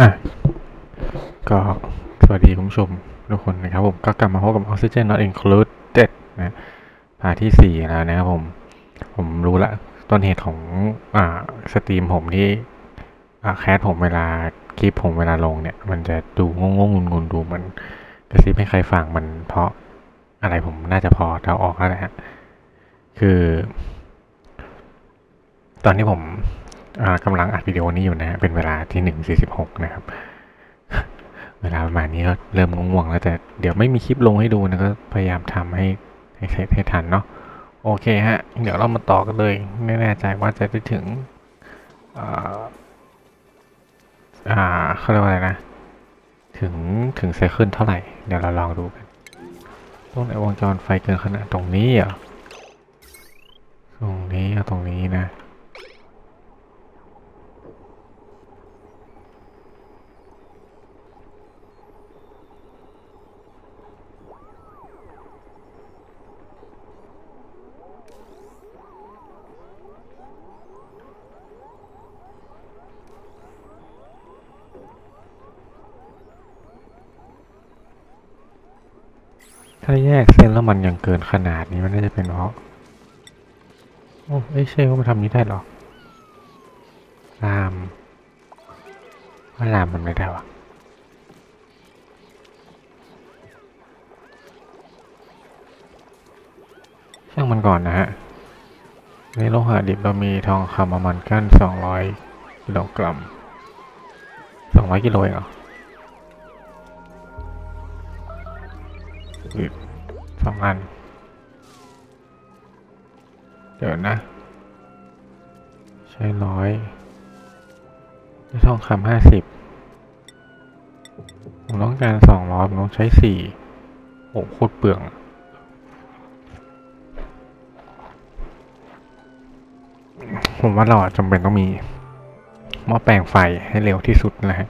อะก็สวัสดีคุณผู้ชมทุกคนนะครับผมก็กลับมาพบกับ Oxygen Not Included นะ part ที่สี่แล้วนะครับผม ผมรู้ละต้นเหตุของอ่า stream ผมที่อ่า cast ผมเวลาคลิปผมเวลาลงเนี่ย มันจะดูงงงงงุนๆดูมันกระซิบให้ใครฟังมันเพราะอะไรผมน่าจะพอเดาออกแล้วนะฮะคือ ตอนที่ผม กำลังอัดวิดีโอนี้อยู่นะ เป็นเวลาที่หนึ่งสี่สิบหกนะครับ เวลาประมาณนี้ก็เริ่มง่วงแล้ว แต่เดี๋ยวไม่มีคลิปลงให้ดูนะก็พยายามทำให้ให้เสร็จให้ทันเนาะโอเคฮะ เดี๋ยวเรามาต่อกันเลย ไม่แน่ใจว่าจะได้ถึงอ่าเขาเรียกว่าอะไรนะ ถึงถึงไซเคิลเท่าไหร่ เดี๋ยวเราลองดูกัน ตรงไหนวงจรไฟเกินขนาดตรงนี้เหรอ ตรงนี้เอาตรงนี้นะ ถ้าแยกเส้นแล้วมันยังเกินขนาดนี้มันน่าจะเป็นเพราะ โอ้เอ้ยใช่ว่ามันทำนี้ได้หรอลามว่าลามมันไม่ได้วะช่างมันก่อนนะฮะ ในโลหะดิบเรามีทองคำประมาณกั้น200กิโลกรัม200กิโลเองเหรอ อีกสองอัน เดี๋ยวนะ ใช้ร้อยได้ทองคำห้าสิบผมต้องการสองร้อยผมต้องใช้สี่โอ้โคตรเปลืองผมว่าเราจำเป็นต้องมีหม้อแปลงไฟให้เร็วที่สุดนะฮะ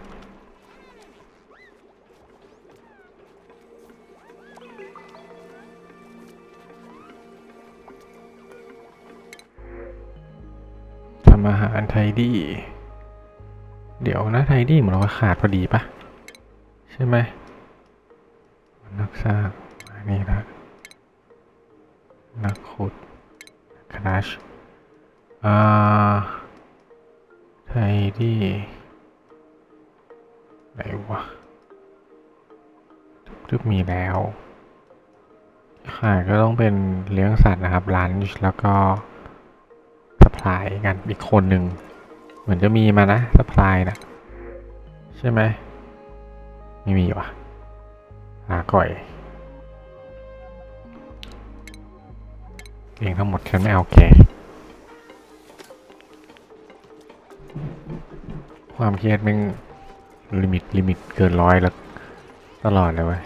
ำอาหารไทยดีเดี๋ยวนะไทยดีเหมือนเราขาดพอดีปะใช่ไหมนักสร้างอันนี้ละนักขุดคราชอ่าไทยดีไหนวะทุกมีแล้วขายก็ต้องเป็นเลี้ยงสัตว์นะครับร้านแล้วก็ สปายกันอีกคนหนึ่งเหมือนจะมีมานะสปายนะใช่ไหมไม่มีวะลาก่อย เองทั้งหมดฉันไม่เอาแกความเครียดแม่งลิมิตลิมิตเกินร้อยแล้ว ตลอดเลยเว้ย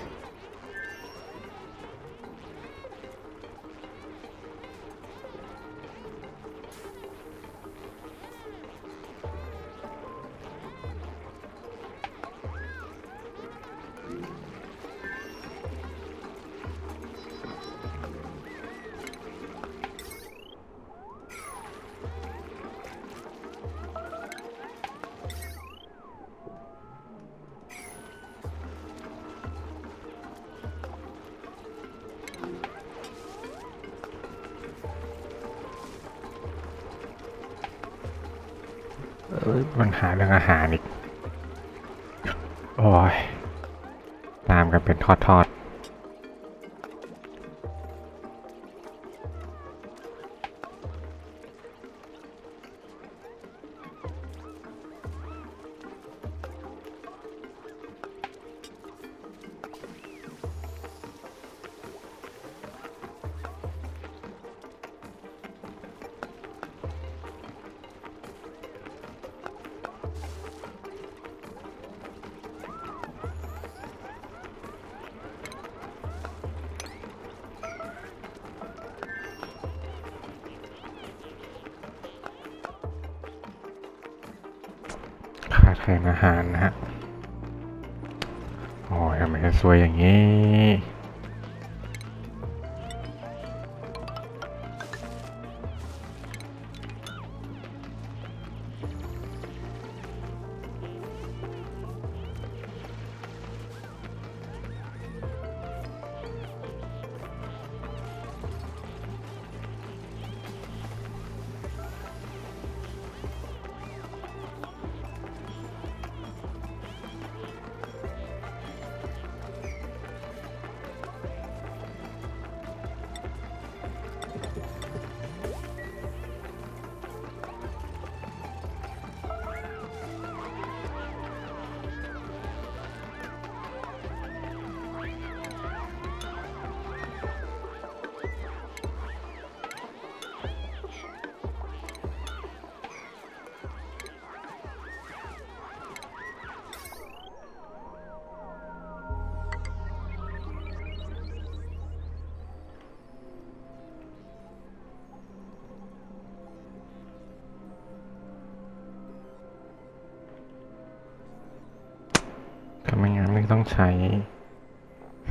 ต้องใช้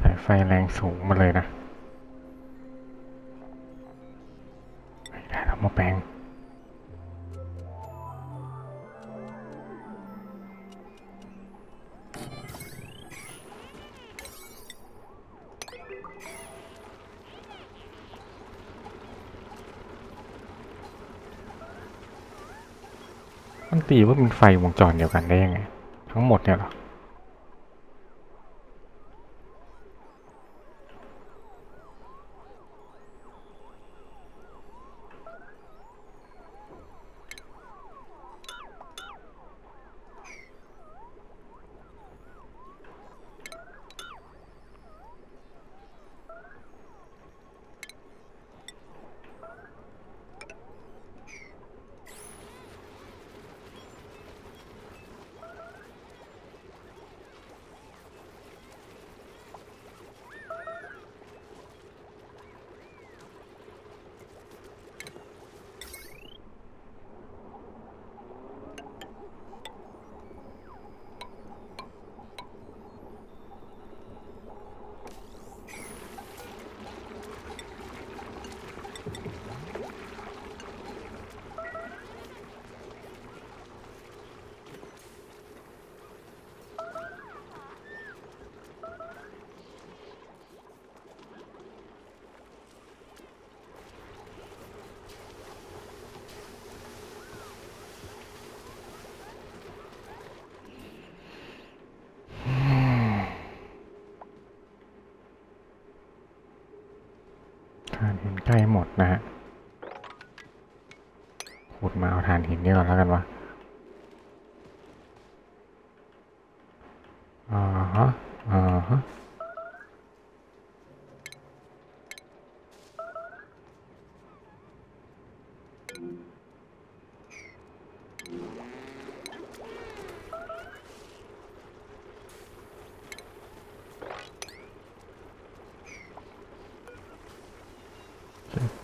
สายไฟแรงสูงมาเลยนะไม่ได้แล้วมาแปลงมันตีว่าเป็นไฟวงจรเดียวกันได้ยังไง ทั้งหมดเนี่ยเหรอ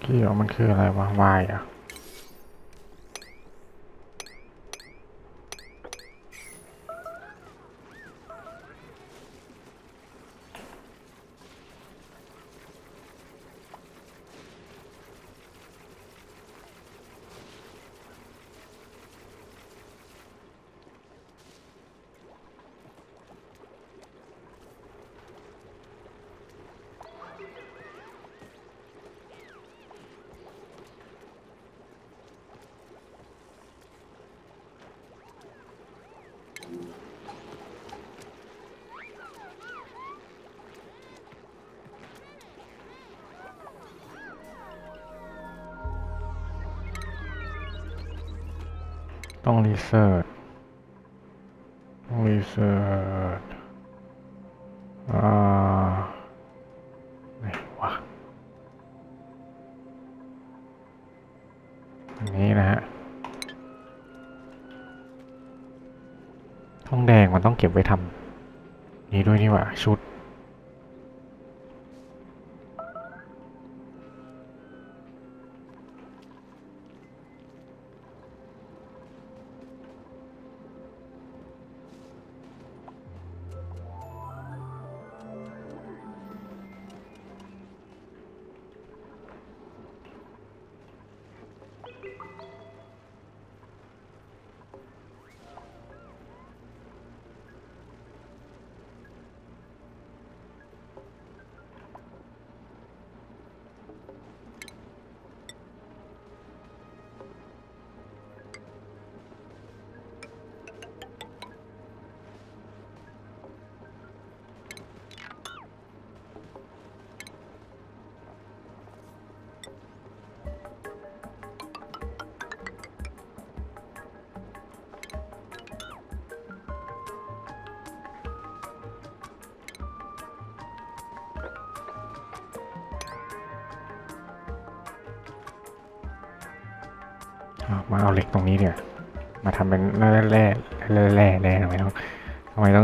เกี่ยวมันคืออะไรวะวายอะ ต้อ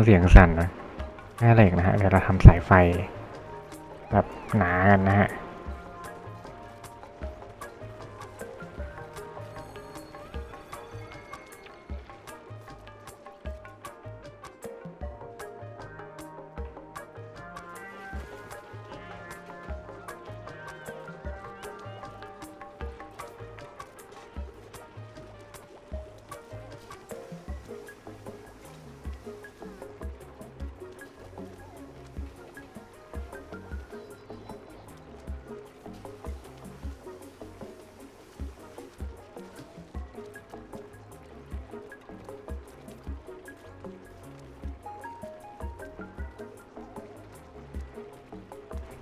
สียงสั่นนะแม่เหล็กนะฮะเดี๋ยวเราทำสายไฟ แบบหนากันนะฮะ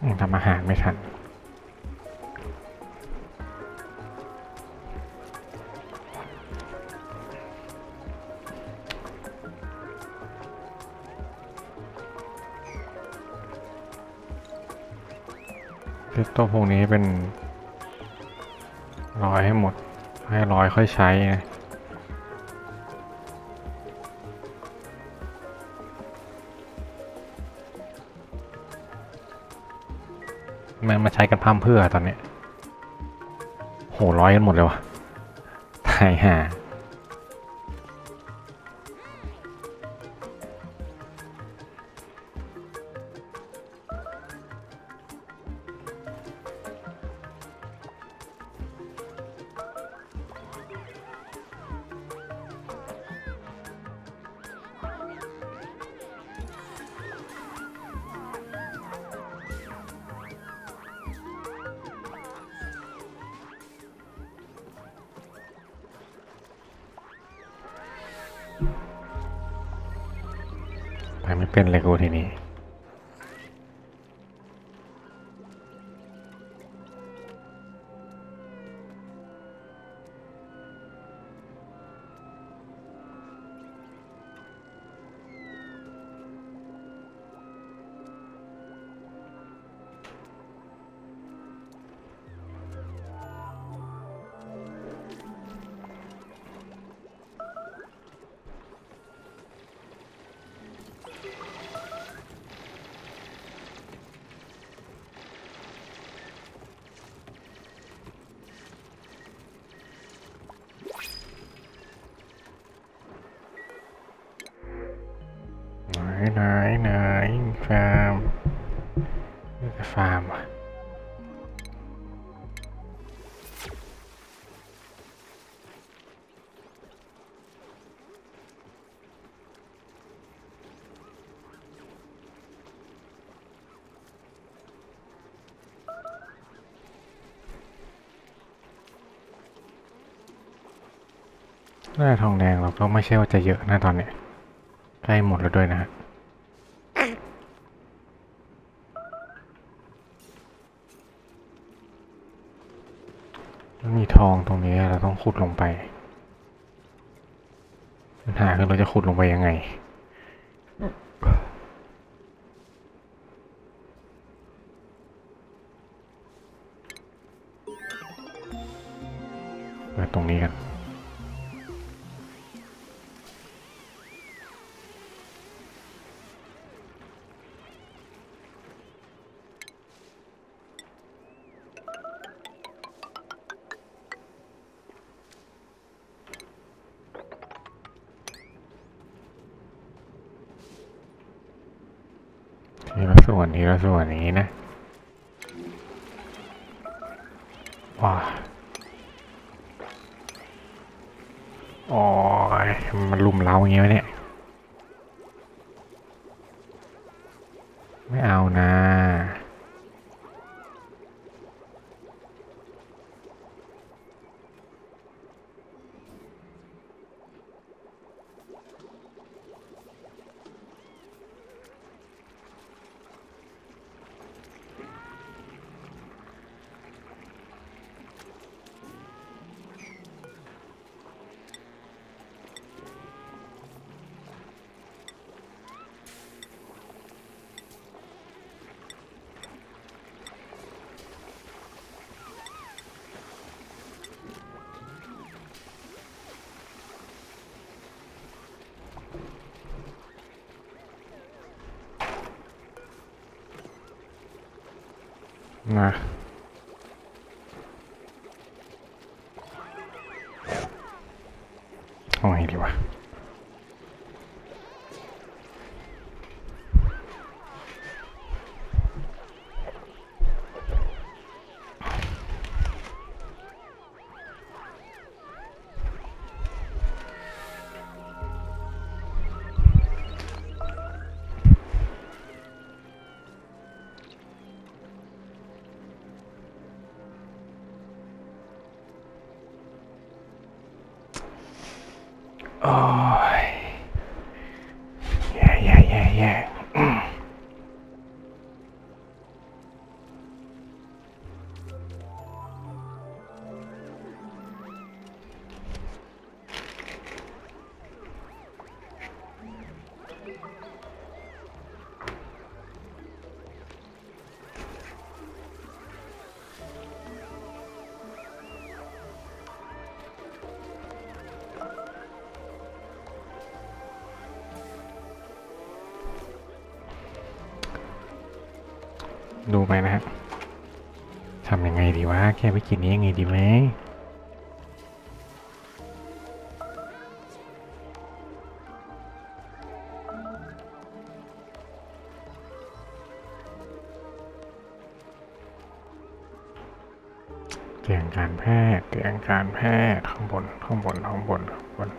ยังทำอาหารไม่ทันเซตตัวพวกนี้เป็นร้อยให้หมด ให้ร้อยค่อยใช้นะ ช้กันพั่มเพื่อตอนนี้ โหร้อยกันหมดเลยวะตายห่า ได้ทองแดงเราก็ไม่ใช่ว่าจะเยอะนะตอนนี้ใกล้หมดแล้วด้วยนะฮะมีทองตรงนี้เราต้องขุดลงไปปัญหาคือเราจะขุดลงไปยังไง ดูไปนะฮะทำยังไงดีวะแก้วิกฤตนี้ยังไงดีไหมเตียงการแพทย์เตียงการแพทย์ข้างบนข้างบนข้างบนข้างบน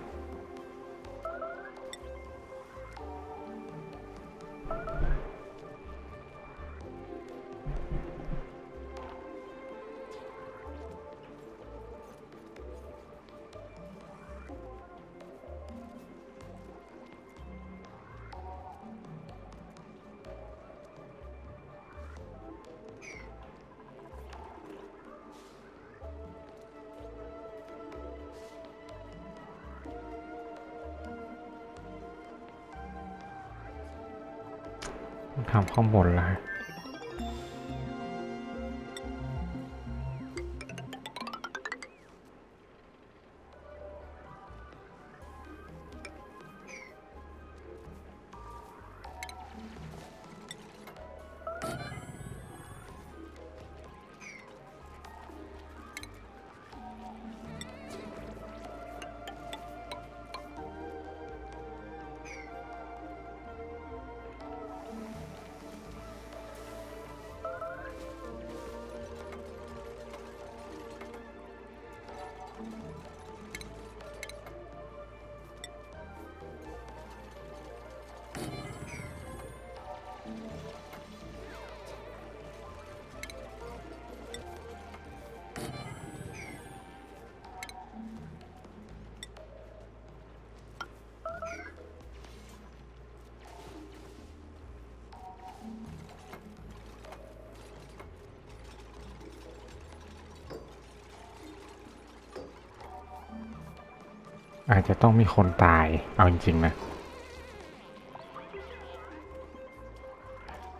จะต้องมีคนตาย เอาจริงๆนะ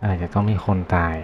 อาจจะต้องมีคนตาย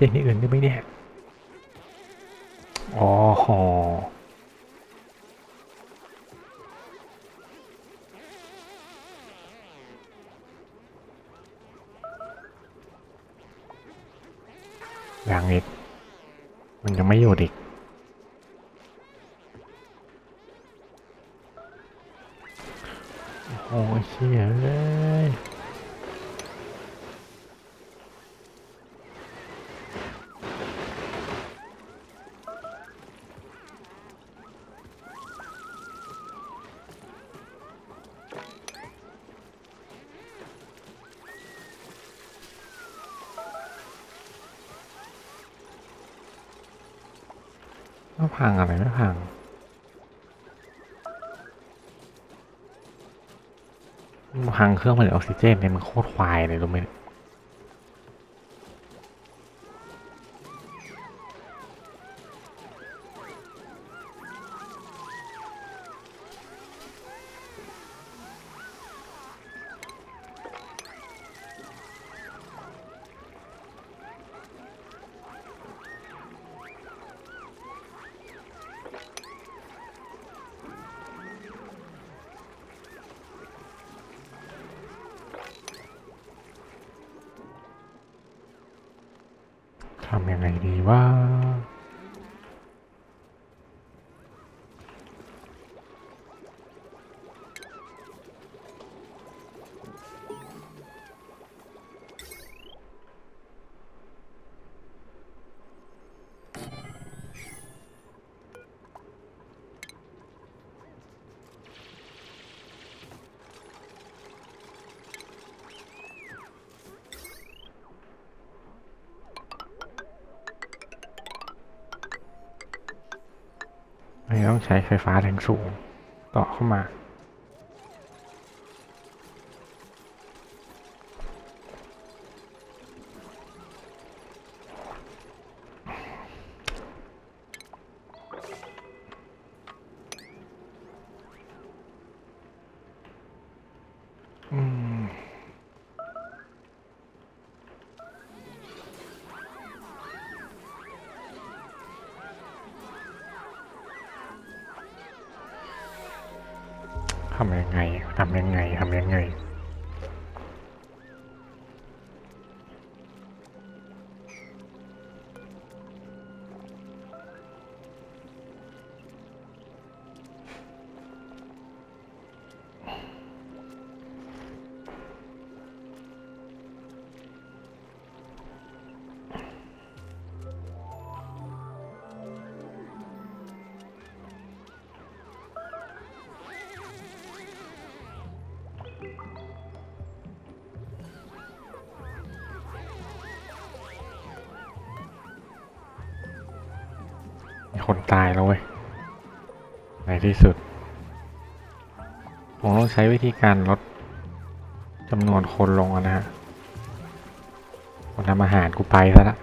อยไปเจนอื่นได้ไหมเนี่ย อ๋อหออย่างอีกมันยังไม่หยุดอีก โอ้ยเชี่ยเลย ไม่ พังอะไรไม่พังพังเครื่องผลิตออกซิเจนเนี่ยมันโคตรควายเลยรู้ไหมเนี่ย ต้องใช้ไฟฟ้าแรงสูงต่อเข้ามา แล้วเว้ยในที่สุด ผมต้องใช้วิธีการลดจำนวนคนลงนะฮะคนทำอาหารกูไปซะละ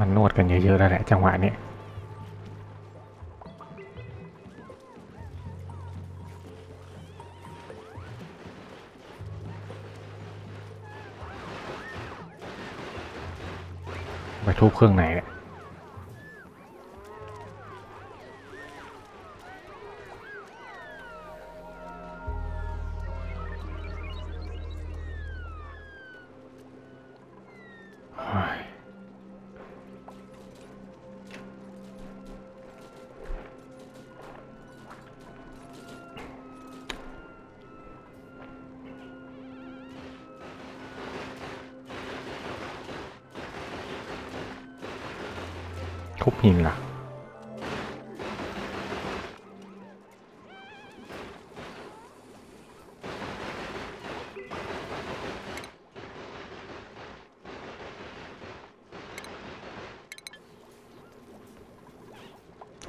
มันนวดกันเยอะๆแล้วแหละจังหวะนี้ไปทุบเครื่องไหนเนี่ย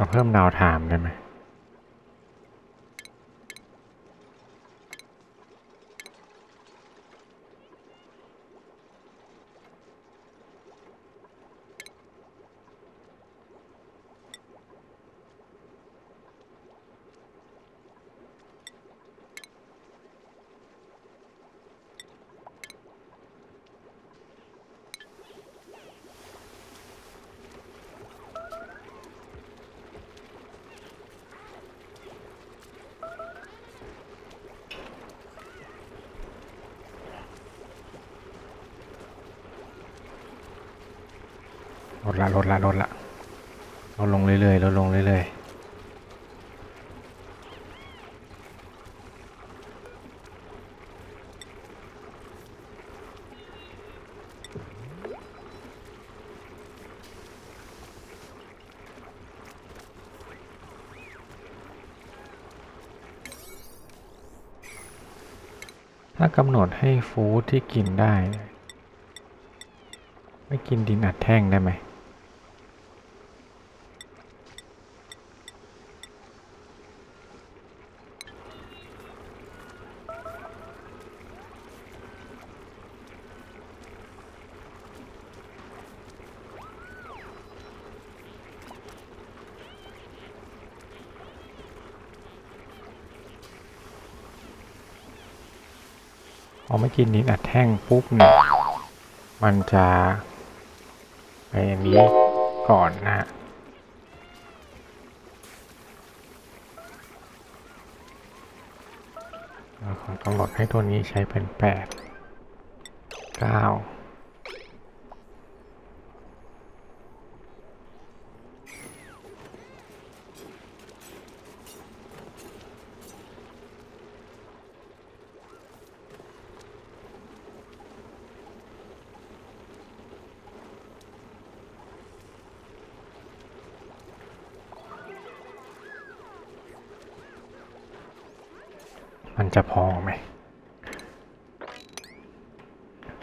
เพิ่มดาวไทม์ได้ไหม อ ลดละลดละลดละลดลงเรื่อยๆลดลงเรื่อยๆถ้ากำหนดให้ฟู้ดที่กินได้ ไม่กินดินอัดแท่งได้ไหม กินดินอัดแท่งปุ๊บเนี่ยมันจะไปอันนี้ก่อนนะฮะเราขอกำหนดให้ตัวนี้ใช้เป็นแปดเก้า จะพอไหม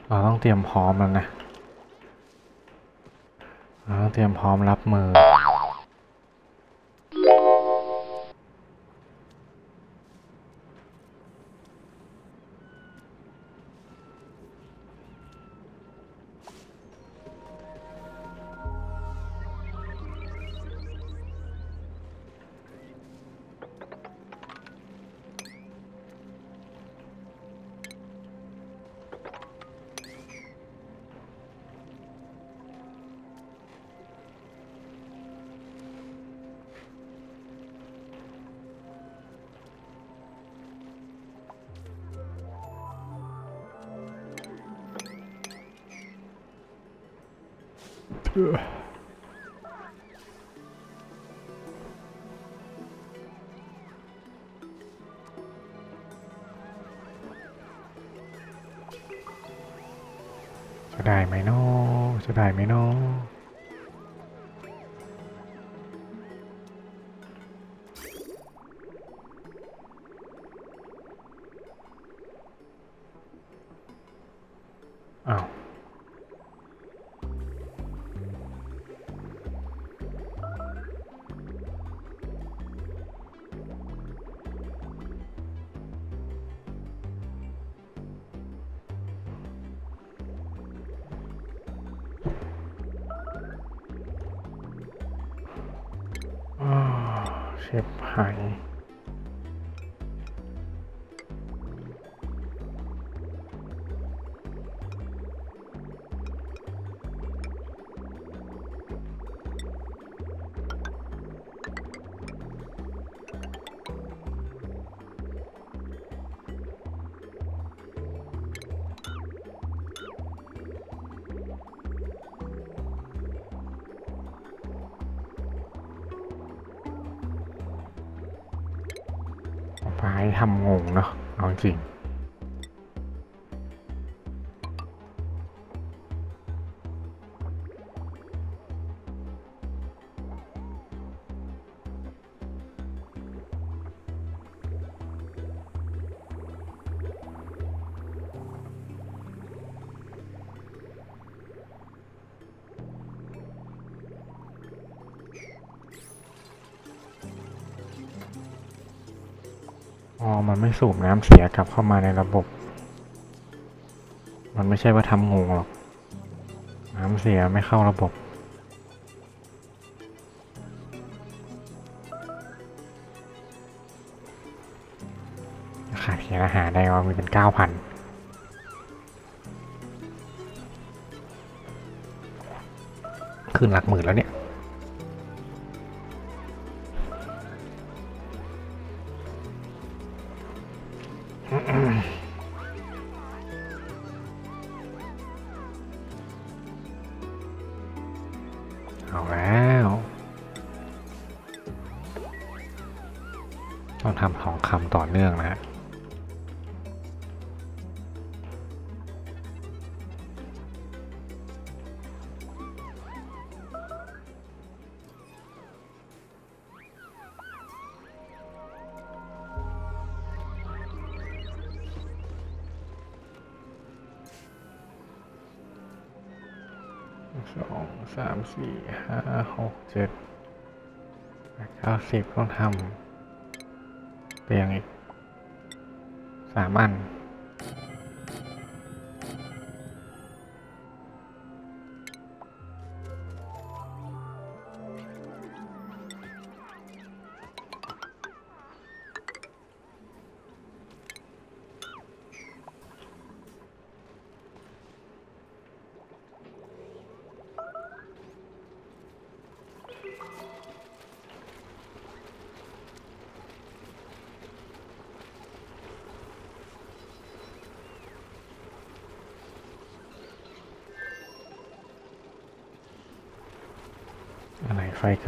เราต้องเตรียมพร้อมแล้วนะ เราต้องเตรียมพร้อมรับมือ จะได้ไหมเนาะจะได้ไหมเนาะ มันไม่สูบน้ำเสียกลับเข้ามาในระบบ มันไม่ใช่ว่าทำงงหรอก น้ำเสียไม่เข้าระบบขาดเขียนอาหารได้ว่ามีเป็นเก้าพันขึ้นหลักหมื่นแล้วเนี่ย สองสามสี่ห้าหกเจ็ดแปดเก้าสิบต้องทำเรียงอีกสามอัน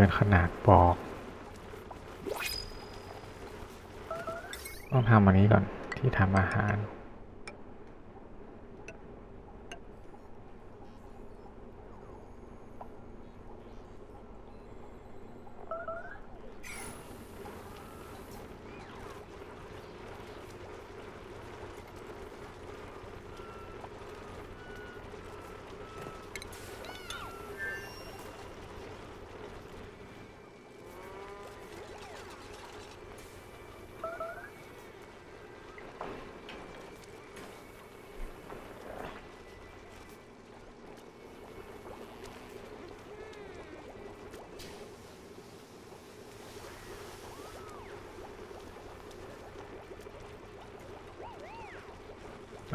กินขนาดบอก ต้องทำอันนี้ก่อนที่ทำอาหาร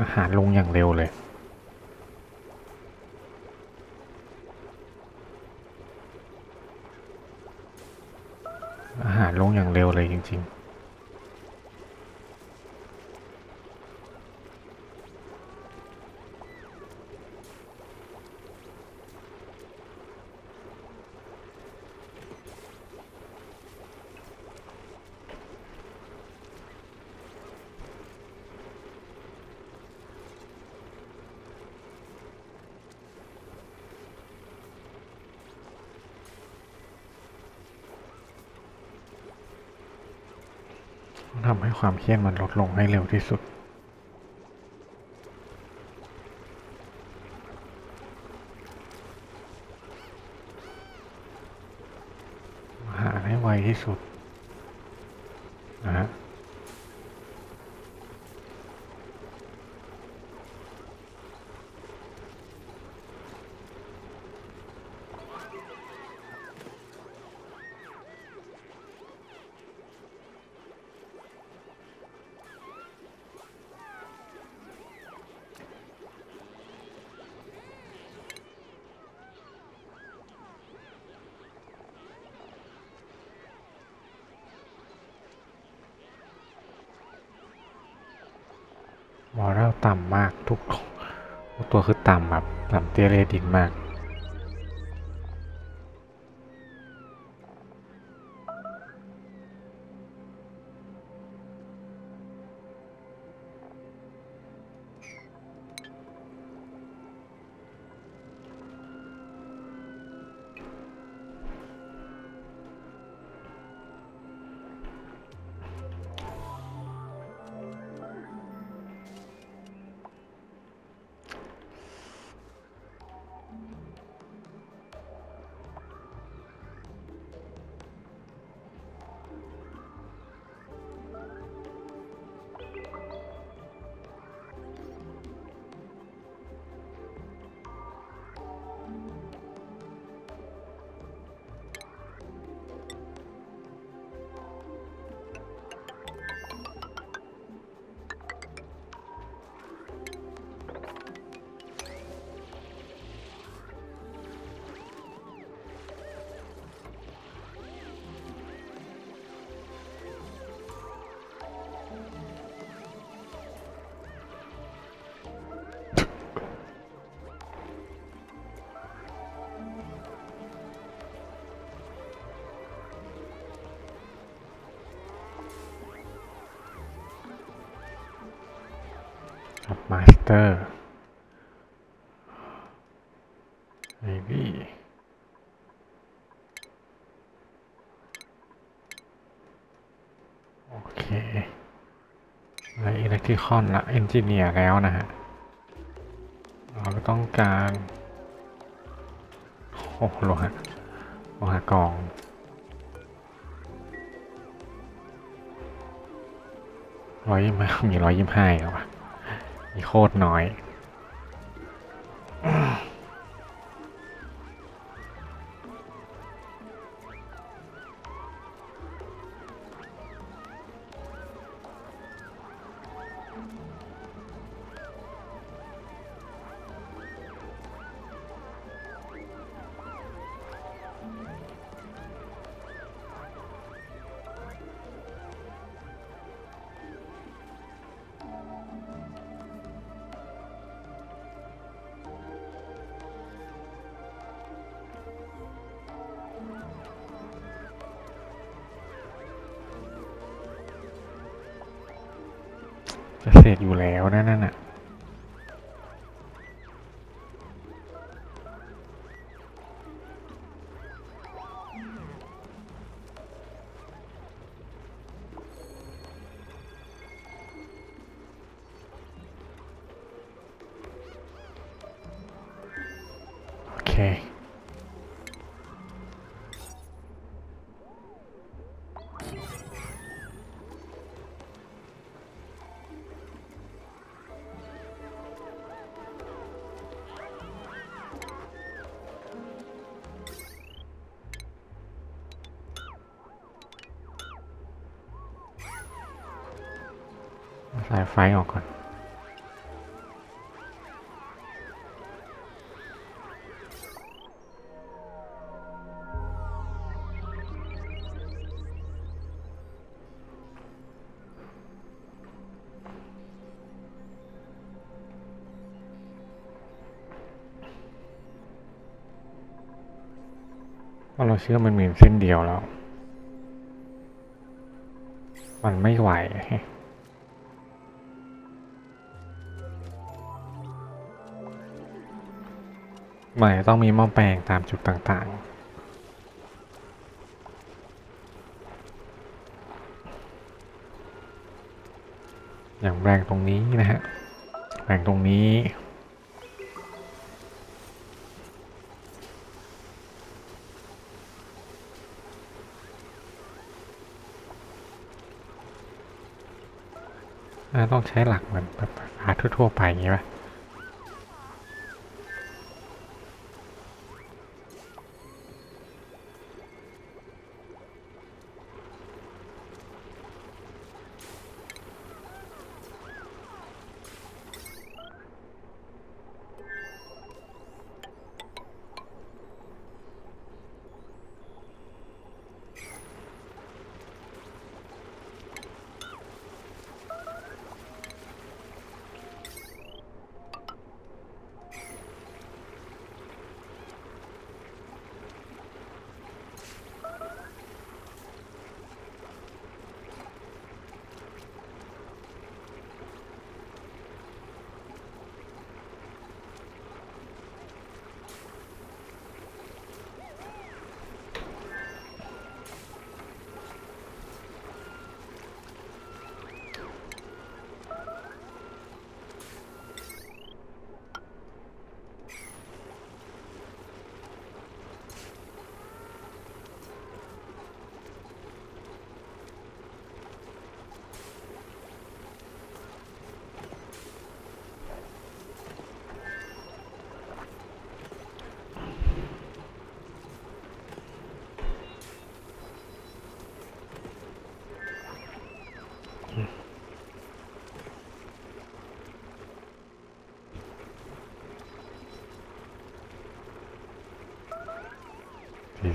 อาหารลงอย่างเร็วเลย อาหารลงอย่างเร็วเลยจริง ๆ ต้องทำให้ ความเครียดมันลดลงให้เร็วที่สุด หาให้ไวที่สุดนะฮะำมากทุก ตัวคือต่ำแบบต่ำเตี้ยเรดินมาก ทริคอนละเอนจิเนียร์แล้วนะฮะเราก็ต้องการโอ้โลหะโลหะกองร้อยยี่ห้ามีร้อยยี่ห้าเหรอวะมีโคตรน้อย จะเสร็จอยู่แล้วนะนั่นน่ะ ไฟออกก่อนเราเราเชื่อมันมีเส้นเดียวแล้ว มันไม่ไหว หมายต้องมีหม้อแปลงตามจุดต่างๆอย่างแปลงตรงนี้นะฮะแปลงตรงนี้ ต้องใช้หลักเหมือนแบบอาทั่วๆไปอย่างงี้ป่ะ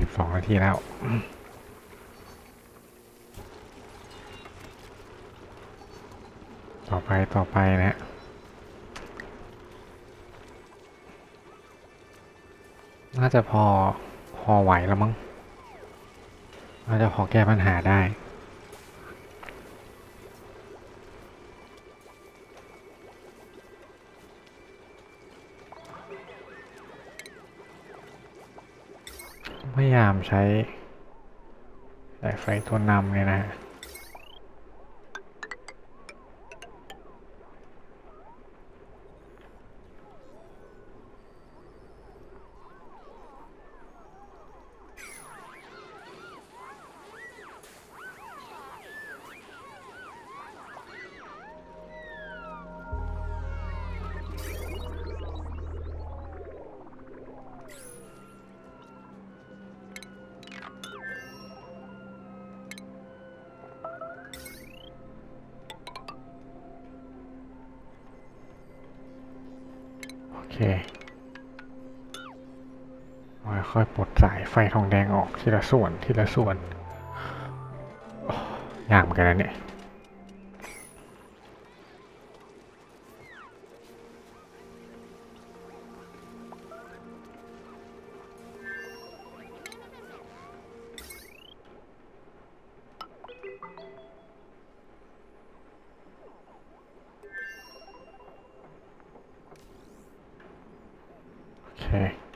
บสองนาทีแล้วต่อไปต่อไปนะฮะน่าจะพอพอไหวแล้วมั้ง น่าจะพอแก้ปัญหาได้ พยายามใช้สายไฟตัวนำเนี่ยนะฮะ ทองแดงออกทีละส่วนทีละส่วนยากเหมือนกันนะเนี่ยโอเค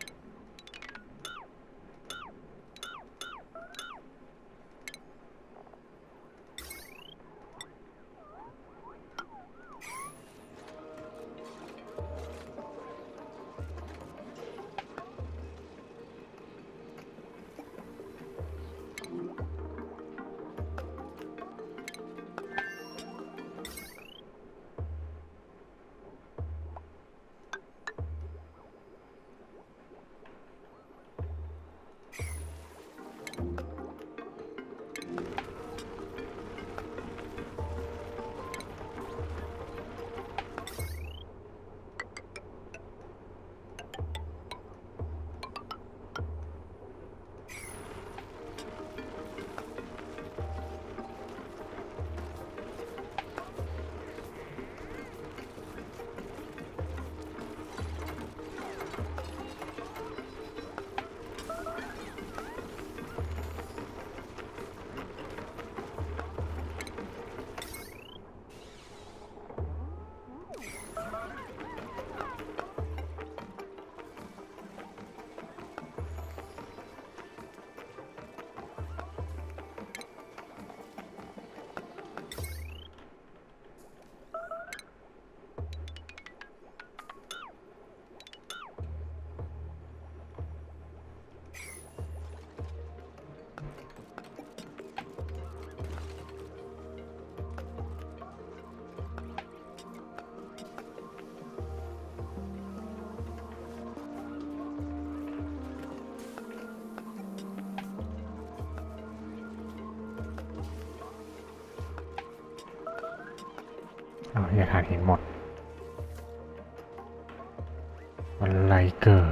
เอาอย่าทานหินหมดอะไรเกิด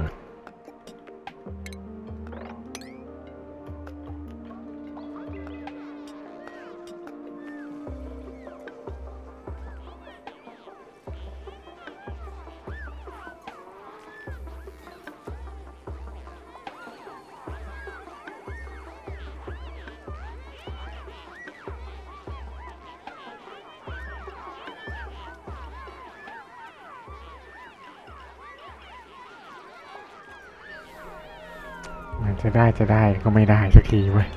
จะได้จะได้ก็ไม่ได้สักทีเว้ย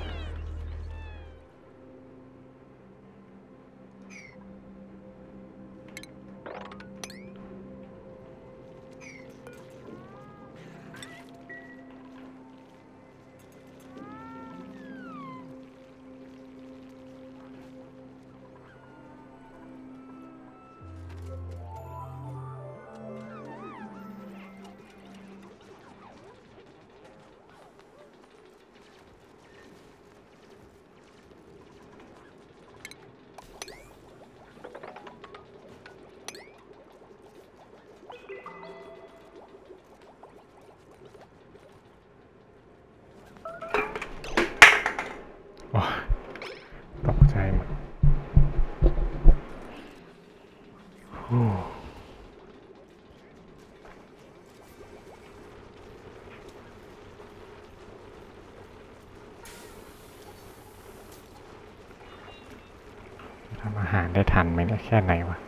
หารได้ทันไหมเนี่ยแค่ไหนวะ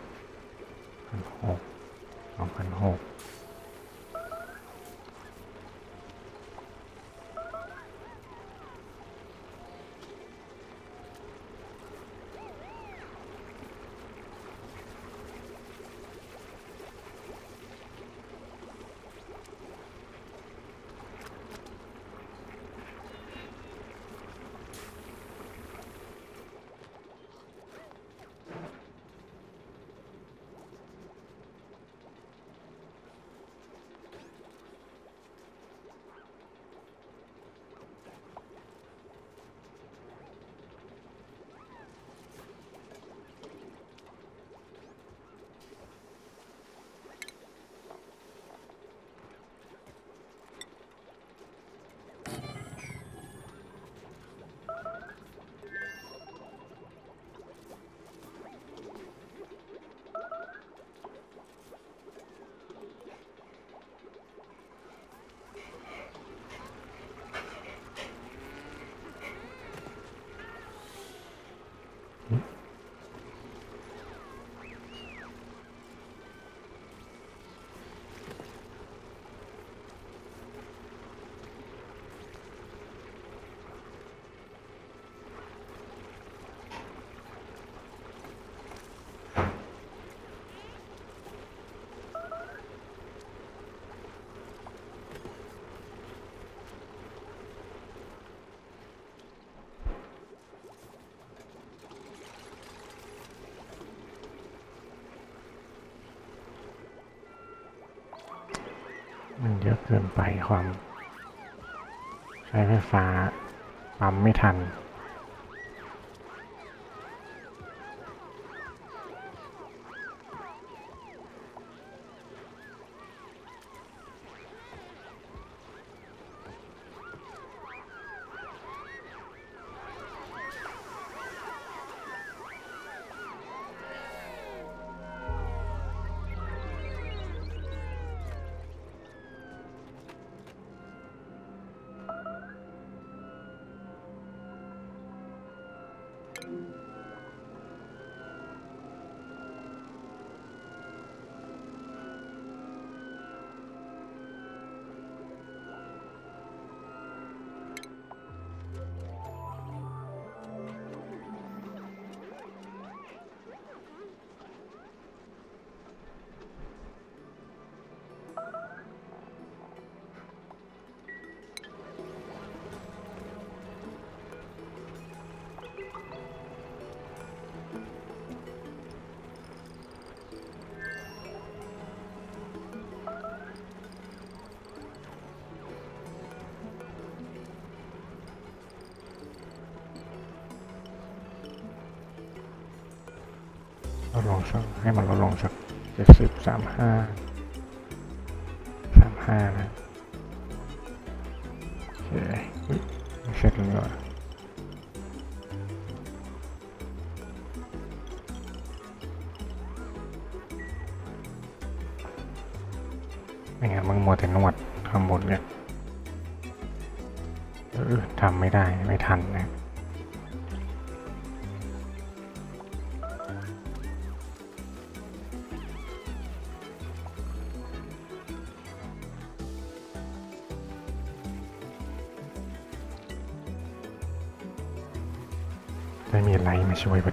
พันหกสองพันหก มันเยอะเกินไปความ ใช้ไฟฟ้าปั๊มไม่ทัน มีไ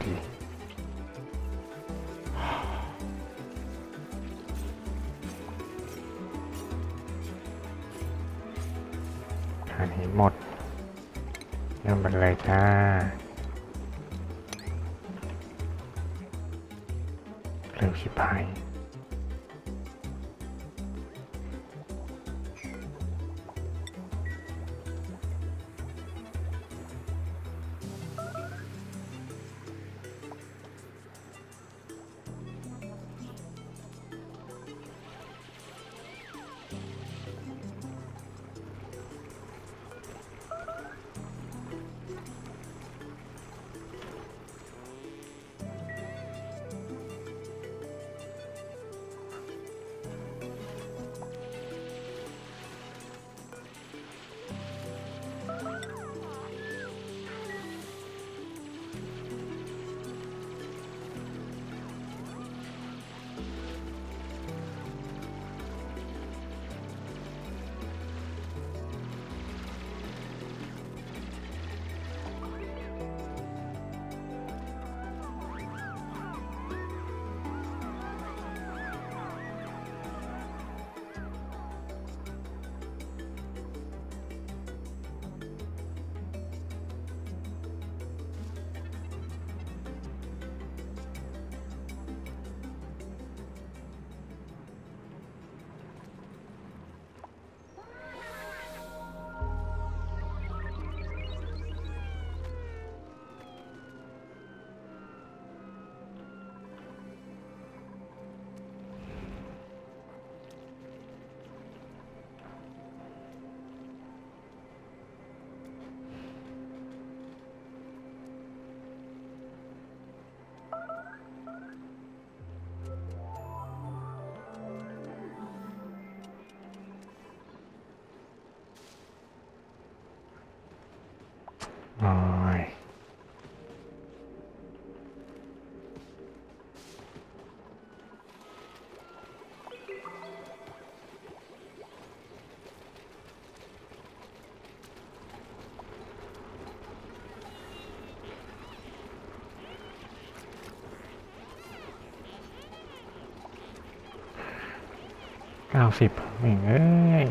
าสิบเองเอ้ย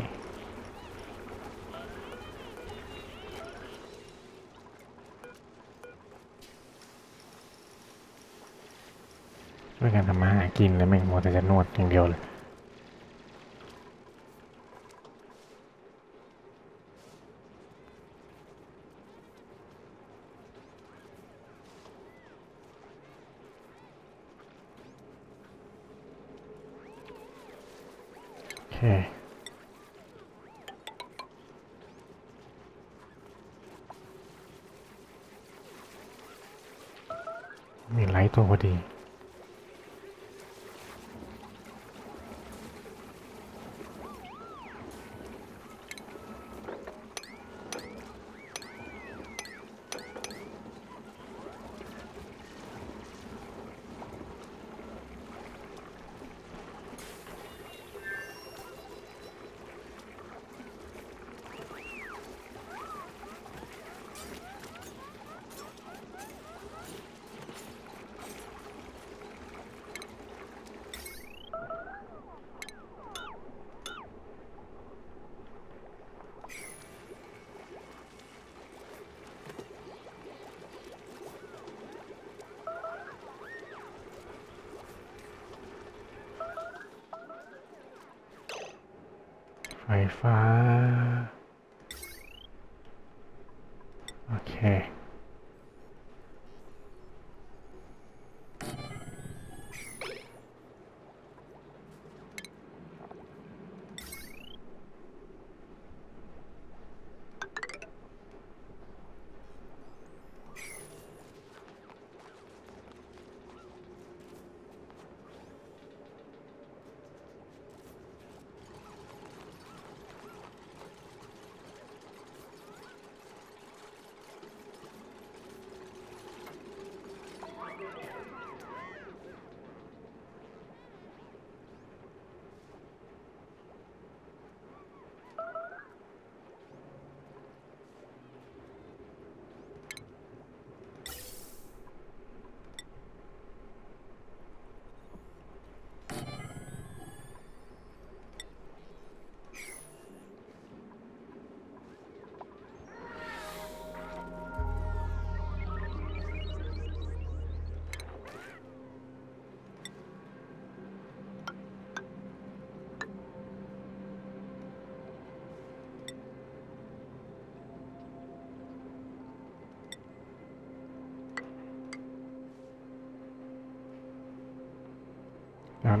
ช่วยกันทำมาหากินแล้วแม่งมัวแต่จะนวดอย่างเดียวเลย มีไลท์ตัวพอดี ไฟฟ้า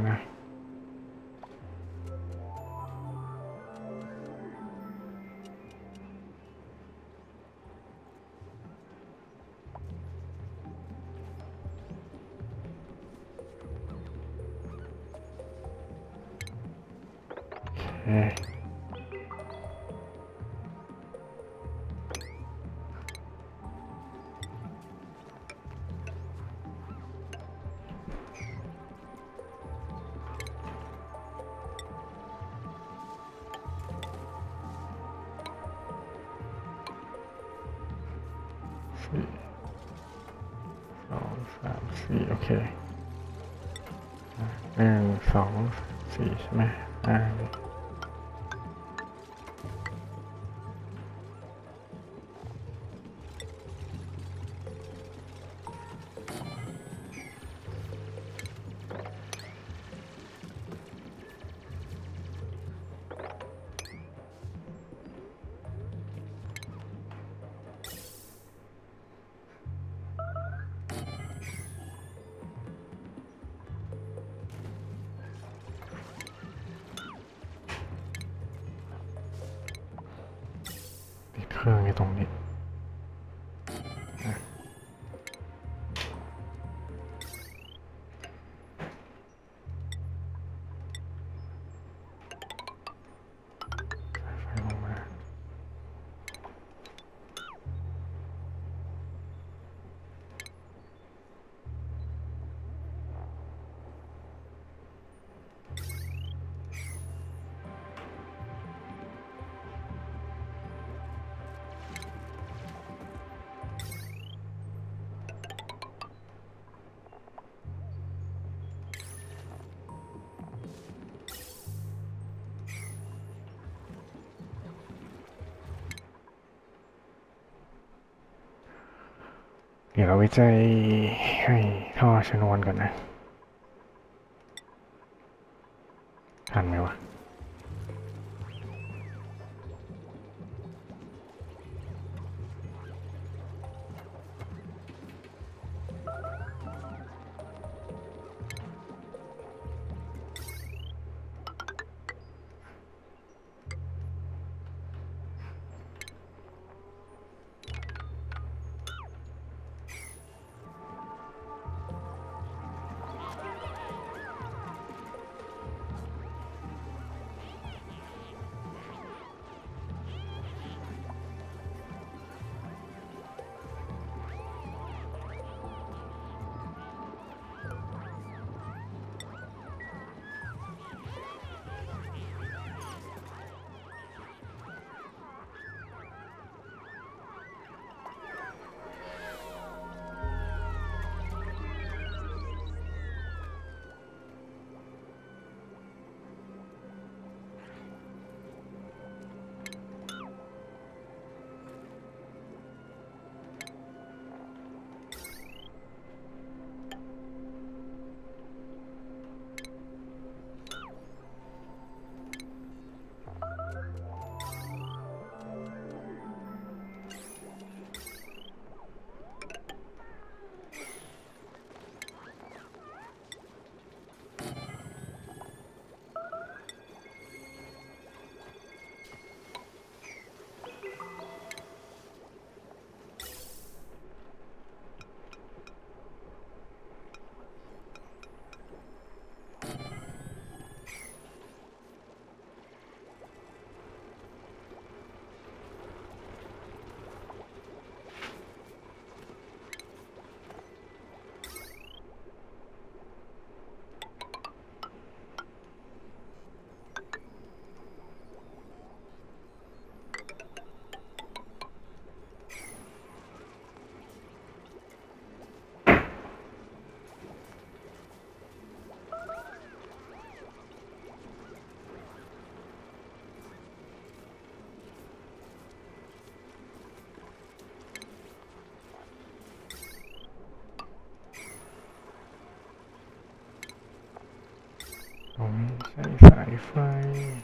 แสี่สองสามสี่โอเคหนึ่งสองสี่ใช่ไหมอ่า วิจัยให้ท่อชนวนก่อนนะ fry fry fry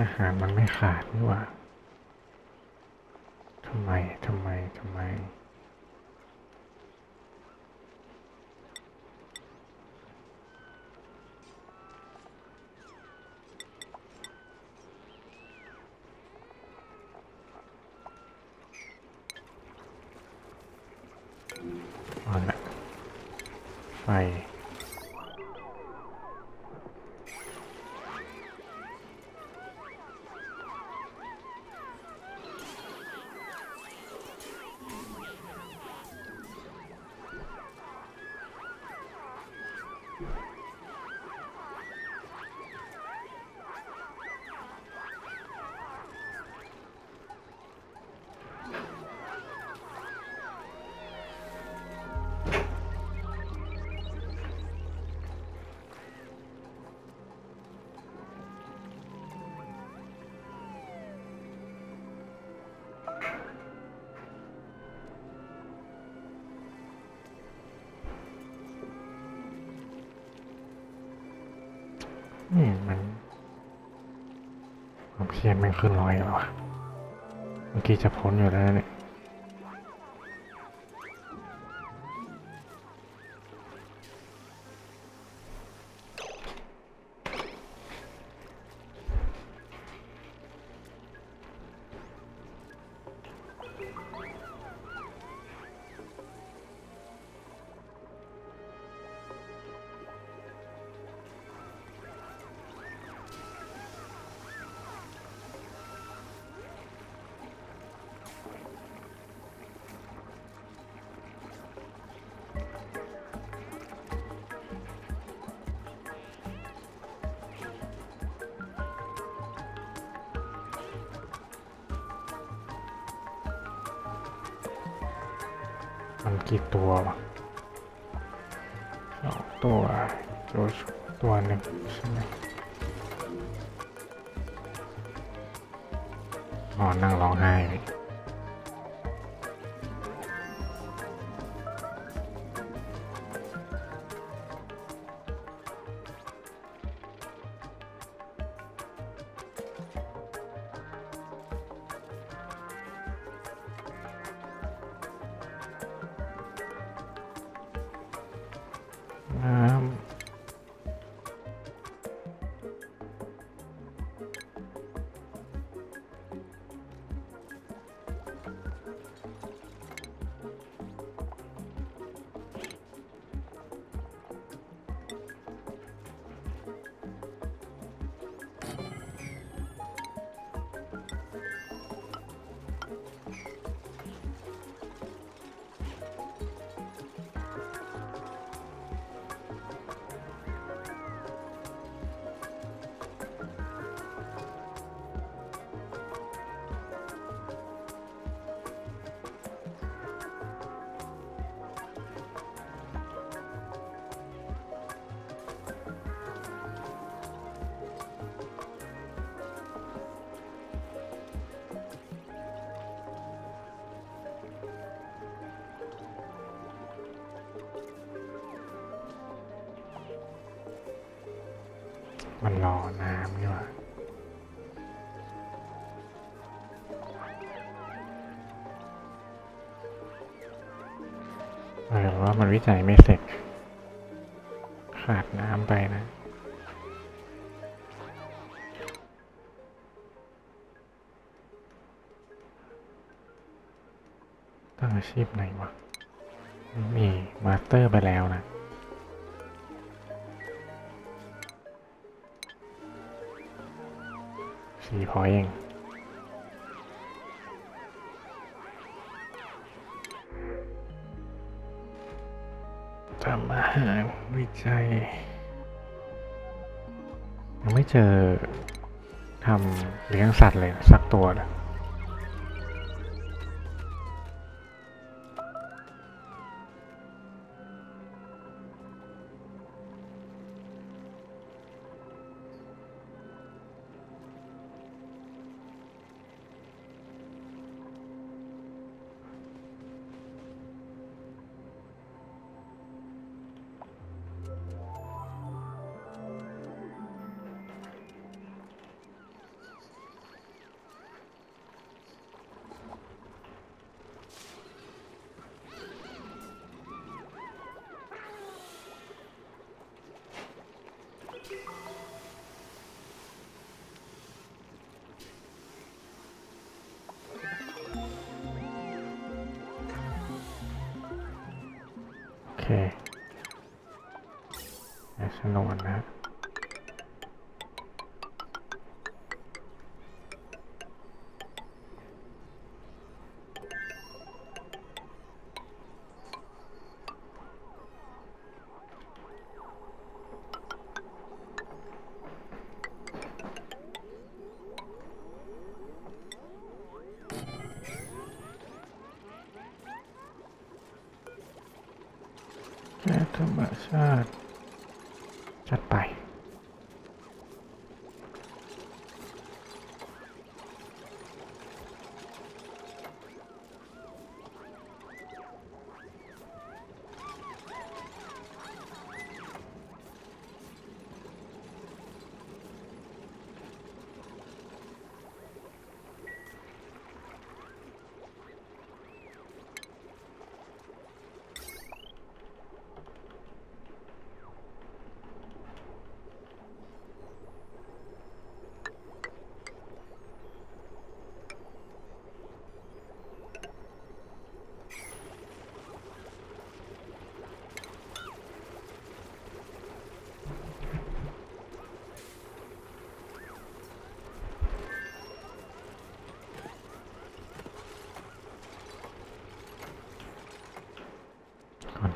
อาหารมันไม่ขาดนี่หว่าทำไม ทำไม ทำไม นี่มันความเครียดมันขึ้นร้อยแล้ววะเมื่อกี้จะพ้นอยู่แล้วเนี่ย นอนนั่งร้องไห้ มันรอน้ำนี่หว่าเออว่ามันวิจัยไม่เสร็จ ขาดน้ำไปนะ ตั้งอาชีพไหนวะนี่มาสเตอร์ไปแล้วนะ พอเองทำอาหารวิจัยยังไม่เจอทำเลี้ยงสัตว์เลยสักตัวนะ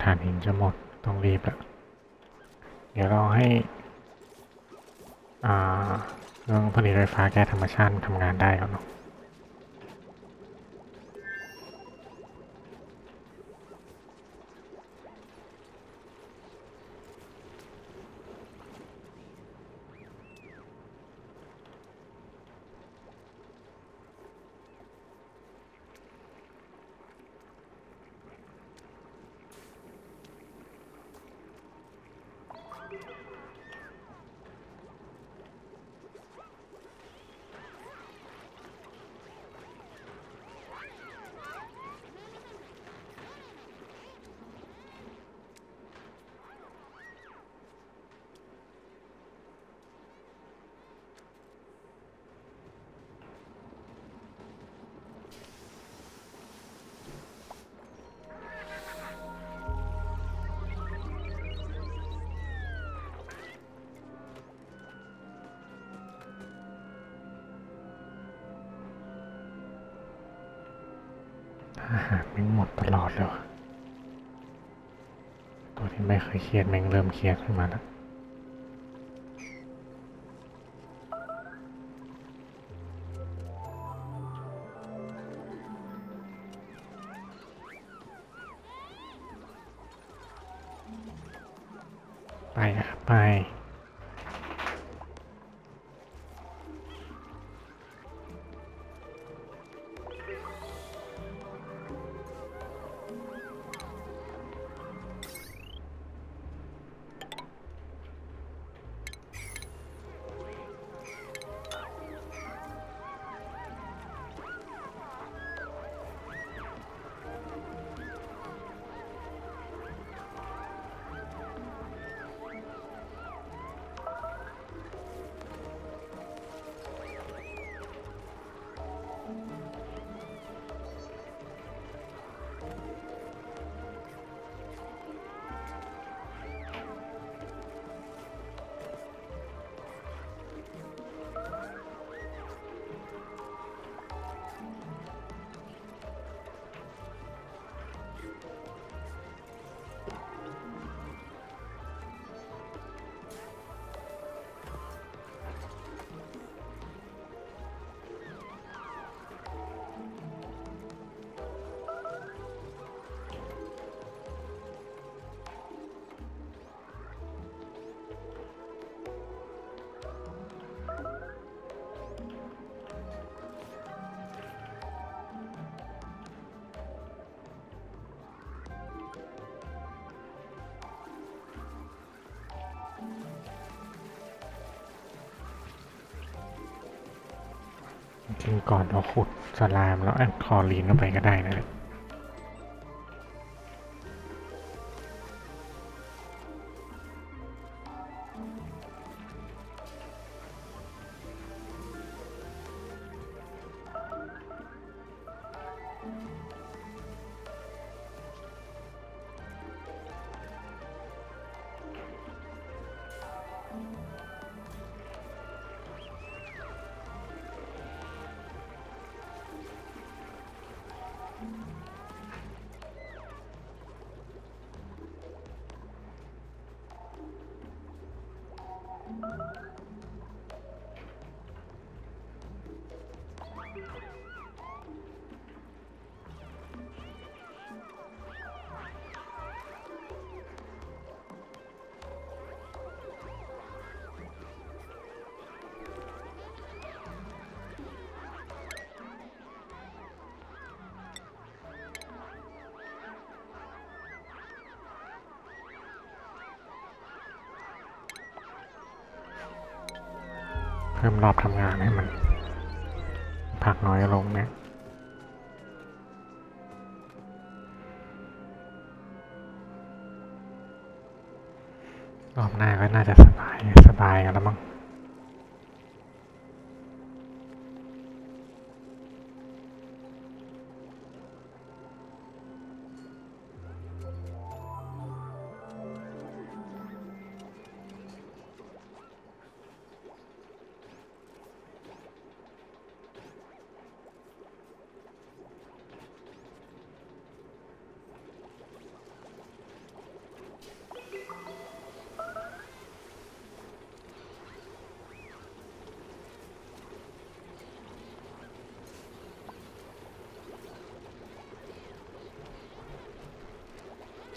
ฐานหินจะหมดต้องรีบล้วเดี๋ยวเราให้เรื่องผลิตไฟฟ้าแก้ธรรมชาติทำงานได้ก่อนเนาะ รียดแม่งเริ่มเครียดขึ้นมาแล้ว ริงก่อนเราขุดสลามแล้วแอดคอรีนเข้าไปก็ได้นะเนี่ย รอบทำงานให้มัน พักน้อยลงเนี่ย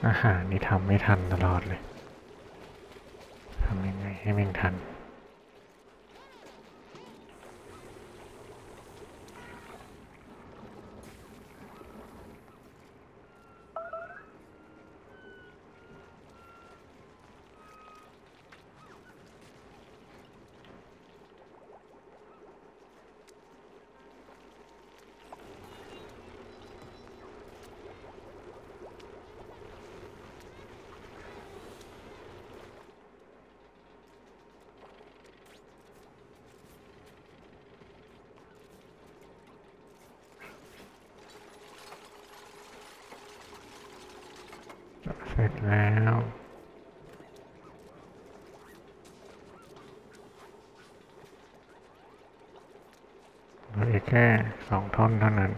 อาหารนี่ทำไม่ทันตลอดเลย ทำยังไงให้แม่งทัน เสร็จแล้วเหลืออีกแค่ สองท่อนเท่านั้น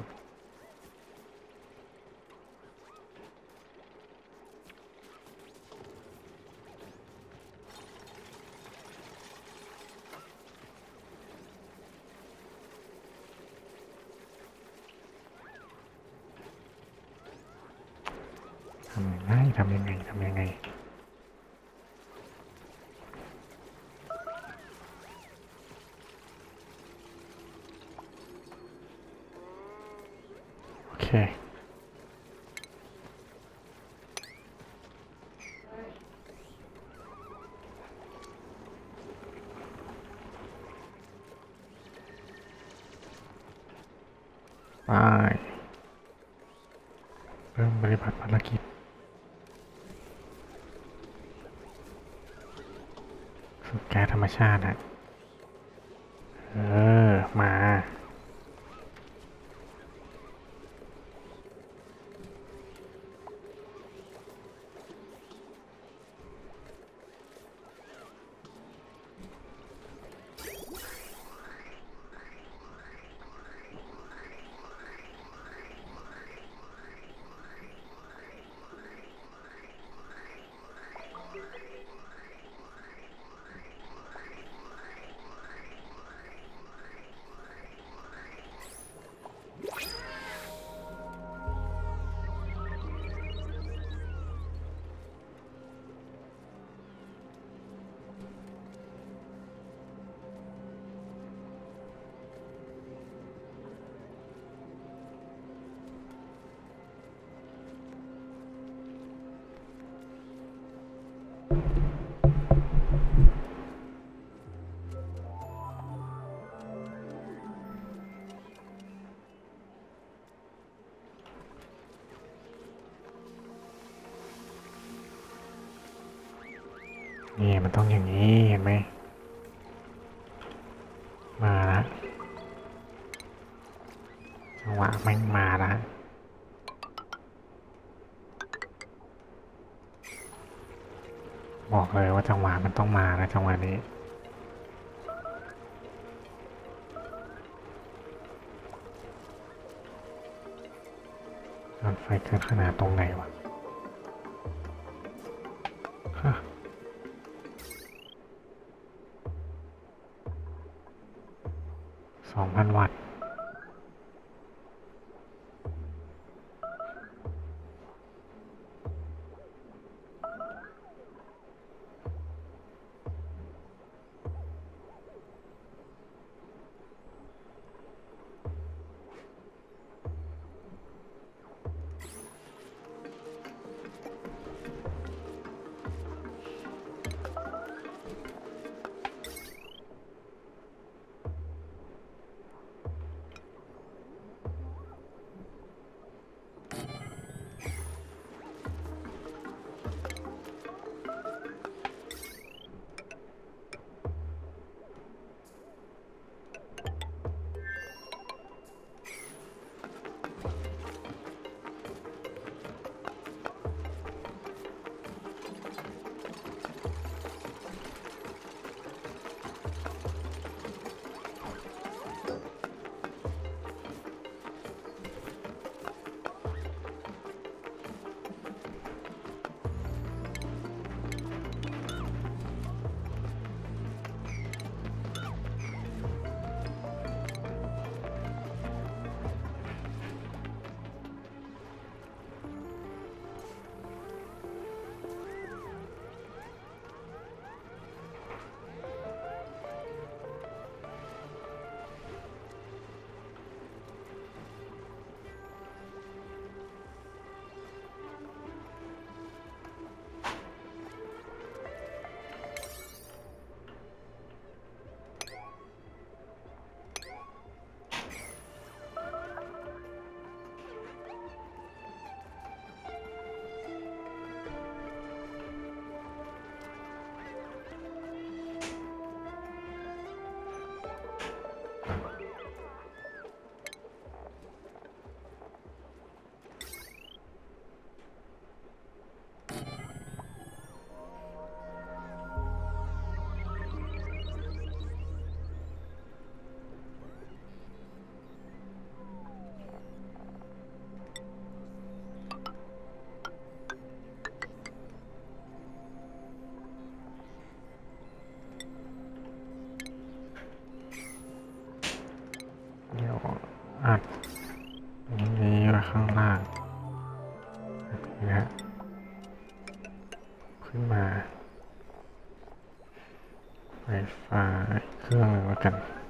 ทำยังไงทำยังไงทำยังไง โอ เค ไป เริ่มปฏิบัติภารกิจฝึกแก๊สธรรมชาติอะ ต้องอย่างนี้เห็นไหม มาละจังหวะแม่งมาละบอกเลยว่าจังหวะมันต้องมานะจังหวะนี้รถไฟเกินขนาดตรงไหนวะ รื่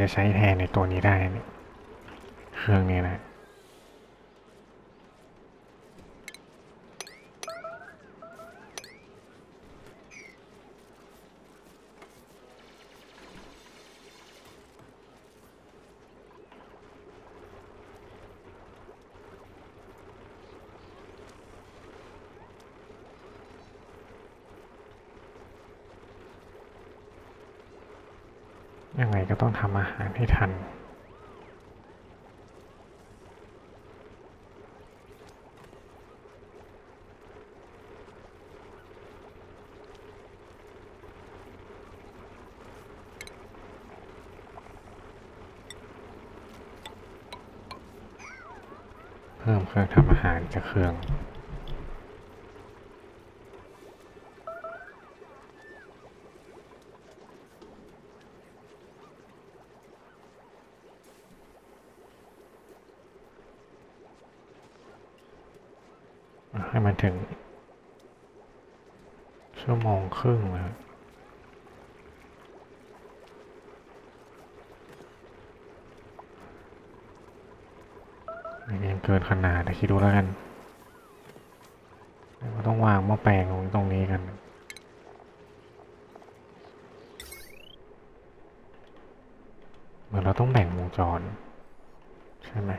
จะใช้แทนในตัวนี้ได้เครื่องนี้นะ ต้องทำอาหารให้ทัน เพิ่มเครื่องทำอาหารจากเครื่อง ให้มันถึง ชั่วโมงครึ่งนะยังเกิน ขนาดแต่คิดดูแล้วกันเราต้องวางหม้อแปลงตรงตรงนี้กันเหมือนเราต้องแบ่งวงจร ใช่ไหม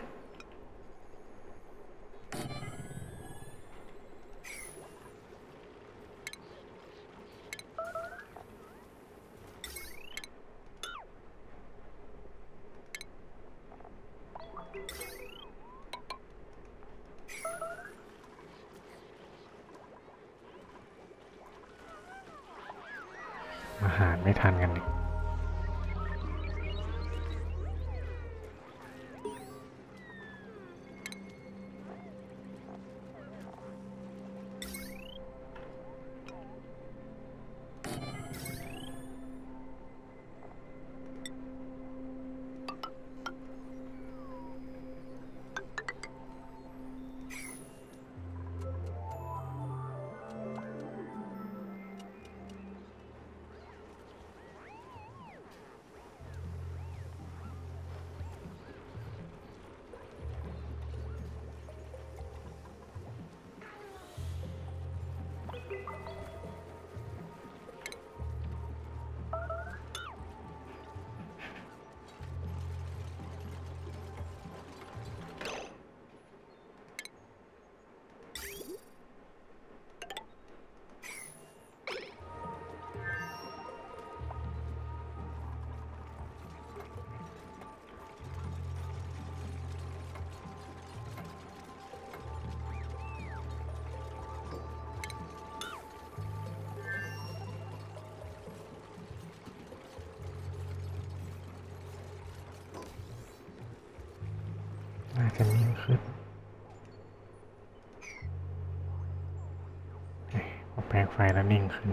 พอแปลงไฟแล้วนิ่งขึ้น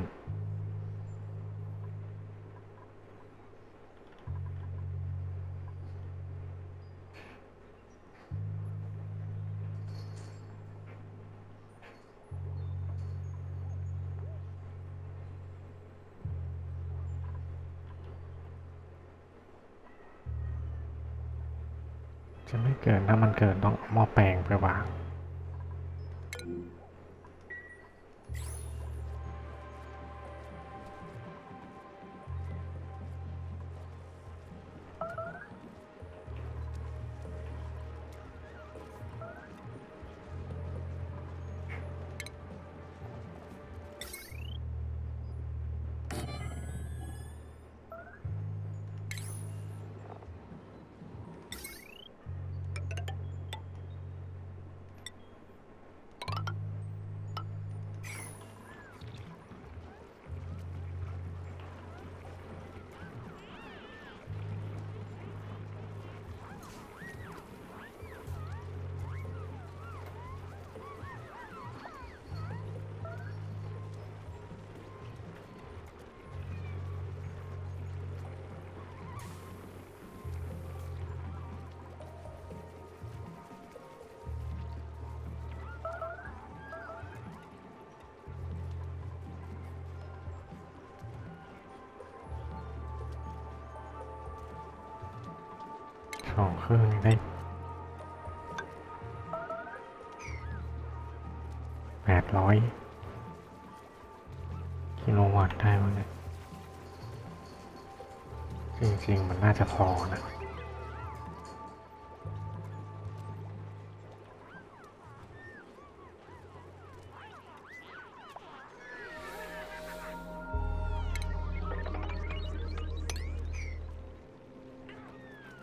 าจะพอนะ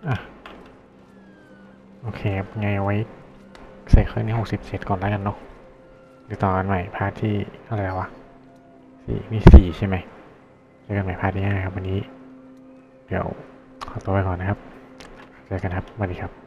อะโอเคครับไงเอาไว้ใส่เครื่องนี้หกสิบเสร็จก่อนแล้วกันเนาะดี๋ยวต่อกันใหม่พาร์ทที่อะไรวะสี่นี่สี่ใช่ไหมเจอกันใหม่พาร์ทที่ห้าครับวันนี้ เดี๋ยว ตัวไปก่อนนะครับ เจอกันครับสวัสดีครับ